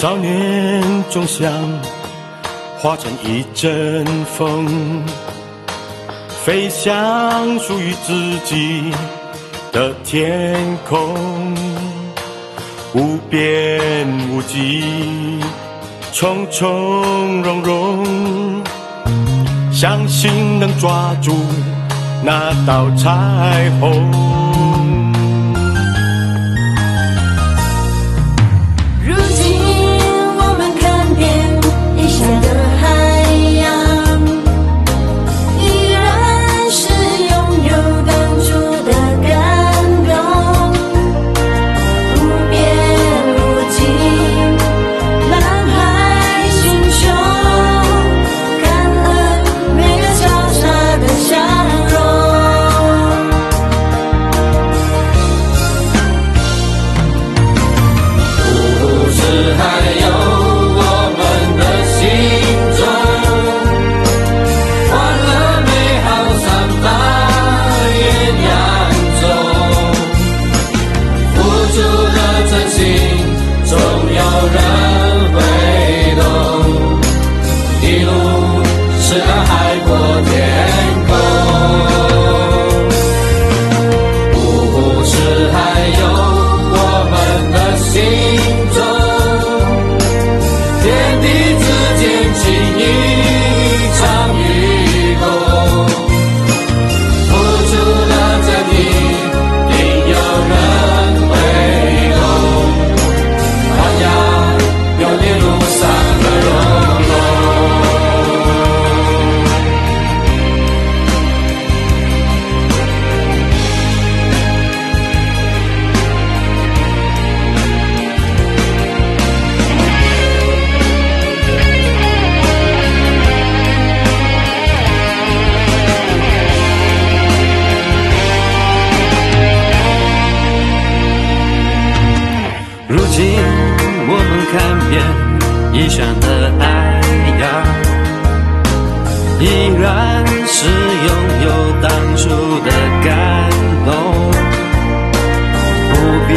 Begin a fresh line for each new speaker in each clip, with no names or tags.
少年总想化成一阵风，飞向属于自己的天空，无边无际，从从容容，相信能抓住那道彩虹。
alright. 看遍异乡的太阳，依然是拥有当初的感动，无边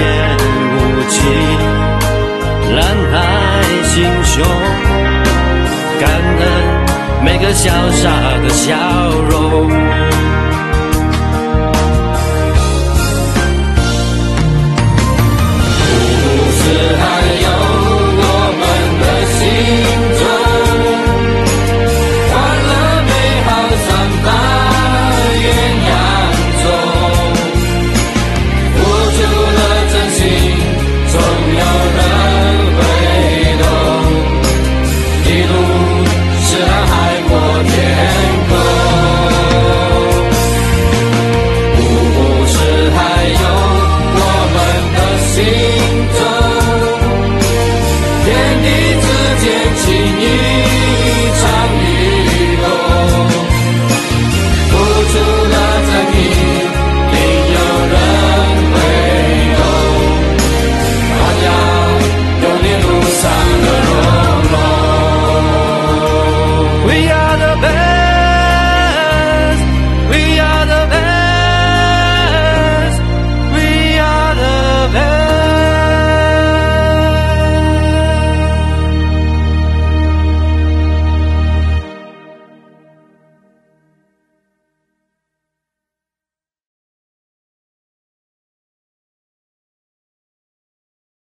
无际，蓝海心胸，感恩每个潇洒的笑容。dzieci nie